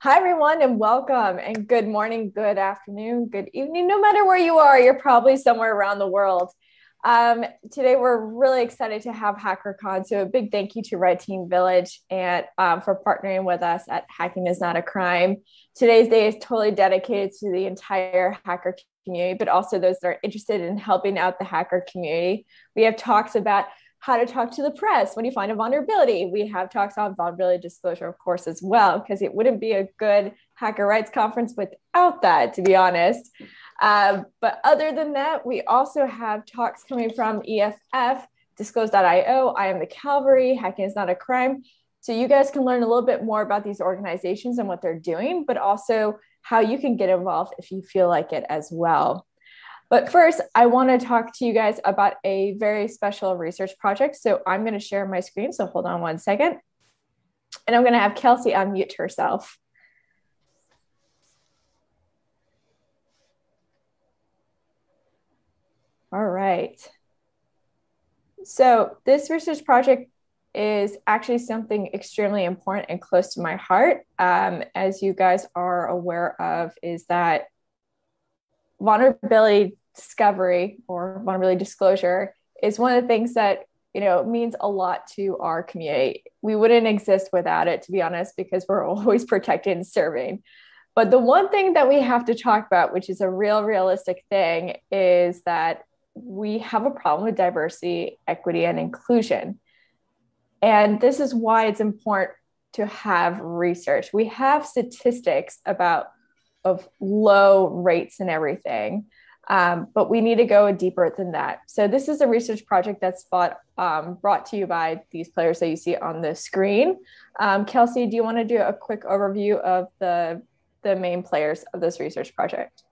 Hi, everyone, and welcome. And good morning, good afternoon, good evening. No matter where you are, you're probably somewhere around the world. Um, today, we're really excited to have HackerCon. So, a big thank you to Red Team Village and um, for partnering with us at Hacking is Not a Crime. Today's day is totally dedicated to the entire hacker community, but also those that are interested in helping out the hacker community. We have talks about how to talk to the press when you find a vulnerability. We have talks on vulnerability disclosure, of course, as well, because it wouldn't be a good hacker rights conference without that, to be honest. Uh, but other than that, we also have talks coming from EFF, Disclose.io, I am the Cavalry, Hacking is Not a Crime. So you guys can learn a little bit more about these organizations and what they're doing, but also how you can get involved if you feel like it as well. But first, I want to talk to you guys about a very special research project. So I'm going to share my screen. So hold on one second. And I'm going to have Kelsey unmute herself. All right. So this research project is actually something extremely important and close to my heart. Um, as you guys are aware of, is that vulnerability discovery or vulnerability disclosure is one of the things that you know means a lot to our community. We wouldn't exist without it, to be honest, because we're always protecting and serving. But the one thing that we have to talk about, which is a real realistic thing, is that we have a problem with diversity, equity, and inclusion. And this is why it's important to have research. We have statistics about of low rates and everything, um, but we need to go deeper than that. So this is a research project that's bought, um, brought to you by these players that you see on the screen. Um, Kelsey, do you want to do a quick overview of the the main players of this research project?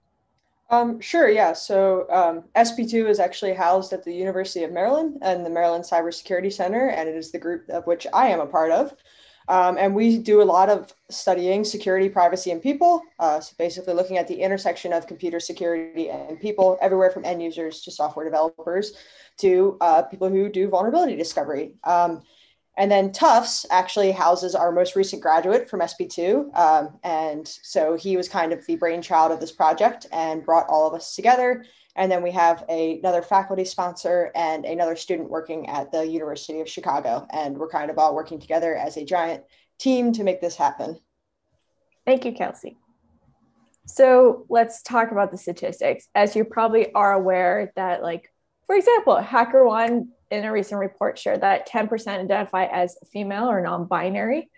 Um, sure, yeah. So um, SP2 is actually housed at the University of Maryland and the Maryland Cybersecurity Center, and it is the group of which I am a part of. Um, and we do a lot of studying security, privacy, and people. Uh, so basically, looking at the intersection of computer security and people, everywhere from end users to software developers to uh, people who do vulnerability discovery. Um, and then Tufts actually houses our most recent graduate from SP2. Um, and so he was kind of the brainchild of this project and brought all of us together. And then we have a, another faculty sponsor and another student working at the University of Chicago. And we're kind of all working together as a giant team to make this happen. Thank you, Kelsey. So let's talk about the statistics. As you probably are aware that like, for example, HackerOne in a recent report shared that 10% identify as female or non binary.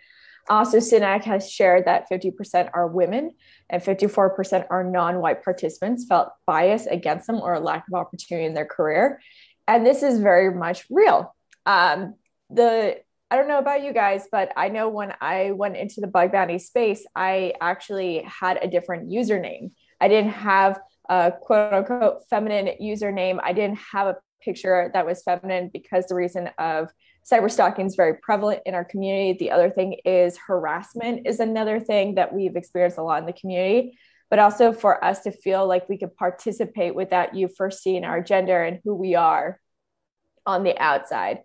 Also, CINAHC has shared that 50% are women and 54% are non white participants felt bias against them or a lack of opportunity in their career. And this is very much real. Um, the I don't know about you guys, but I know when I went into the bug bounty space, I actually had a different username. I didn't have a quote unquote feminine username. I didn't have a picture that was feminine because the reason of cyber stalking is very prevalent in our community. The other thing is harassment is another thing that we've experienced a lot in the community, but also for us to feel like we could participate without you first seeing our gender and who we are on the outside.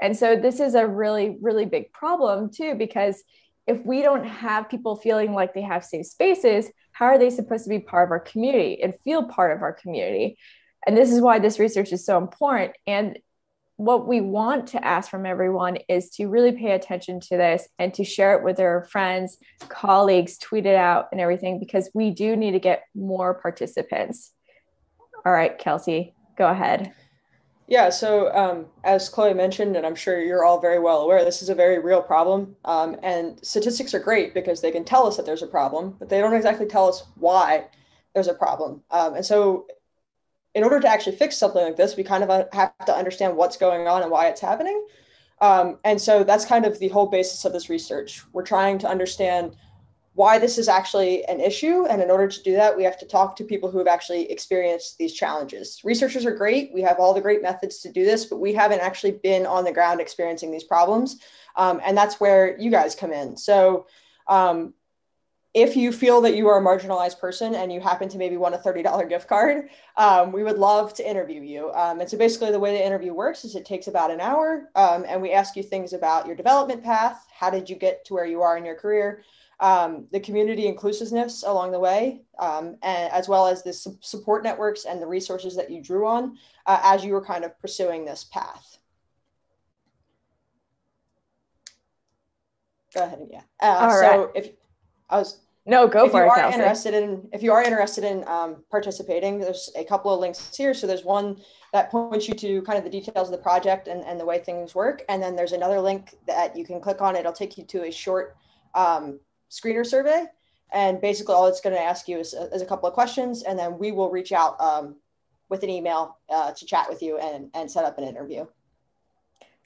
And so this is a really, really big problem too, because if we don't have people feeling like they have safe spaces, how are they supposed to be part of our community and feel part of our community? And this is why this research is so important. And what we want to ask from everyone is to really pay attention to this and to share it with their friends, colleagues, tweet it out and everything, because we do need to get more participants. All right, Kelsey, go ahead. Yeah, so um, as Chloe mentioned, and I'm sure you're all very well aware, this is a very real problem. Um, and statistics are great because they can tell us that there's a problem, but they don't exactly tell us why there's a problem. Um, and so in order to actually fix something like this, we kind of uh, have to understand what's going on and why it's happening. Um, and so that's kind of the whole basis of this research. We're trying to understand why this is actually an issue. And in order to do that, we have to talk to people who have actually experienced these challenges. Researchers are great. We have all the great methods to do this, but we haven't actually been on the ground experiencing these problems. Um, and that's where you guys come in. So um, if you feel that you are a marginalized person and you happen to maybe want a $30 gift card, um, we would love to interview you. Um, and so basically the way the interview works is it takes about an hour um, and we ask you things about your development path. How did you get to where you are in your career? um, the community inclusiveness along the way, um, and as well as the su- support networks and the resources that you drew on uh, as you were kind of pursuing this path. Go ahead. Yeah. Uh, so right. if I was no, go if for you it. Are interested in, if you are interested in um, participating, there's a couple of links here. So there's one that points you to kind of the details of the project and, and the way things work. And then there's another link that you can click on. It'll take you to a short um, screener survey. And basically all it's going to ask you is, is, a couple of questions. And then we will reach out um, with an email uh, to chat with you and, and set up an interview.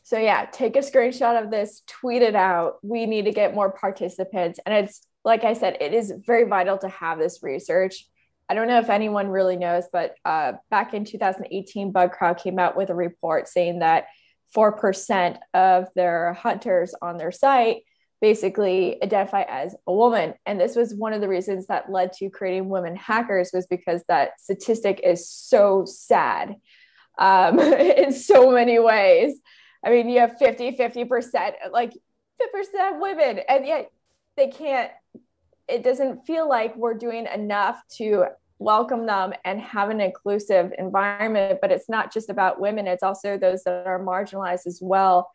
So yeah, take a screenshot of this, tweet it out. We need to get more participants. And it's like I said, it is very vital to have this research. I don't know if anyone really knows, but uh, back in 2018, Bugcrowd came out with a report saying that 4% of their hunters on their site basically identify as a woman. And this was one of the reasons that led to creating Women Hackers was because that statistic is so sad um, in so many ways. I mean, you have 50, 50%, like 50% women, and yet they can't it doesn't feel like we're doing enough to welcome them and have an inclusive environment but it's not just about women. It's also those that are marginalized as well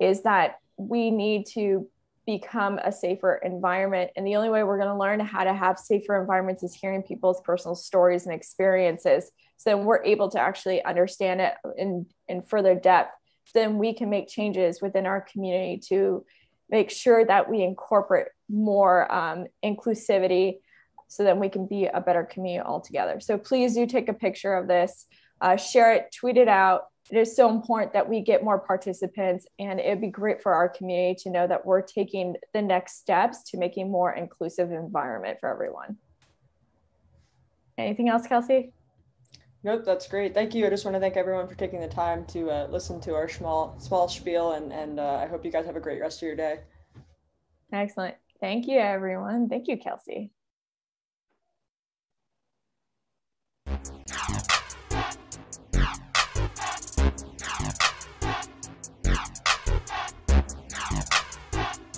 is that we need to become a safer environment. And the only way we're going to learn how to have safer environments is hearing people's personal stories and experiences so then we're able to actually understand it in in further depth. Then we can make changes within our community to make sure that we incorporate more um, inclusivity so that we can be a better community altogether. So please do take a picture of this, uh, share it, tweet it out. It is so important that we get more participants, and it'd be great for our community to know that we're taking the next steps to making more inclusive environment for everyone. Anything else, Kelsey? Nope, that's great. Thank you. I just want to thank everyone for taking the time to uh, listen to our small small spiel, and and uh, I hope you guys have a great rest of your day. Excellent. Thank you, everyone. Thank you, Kelsey.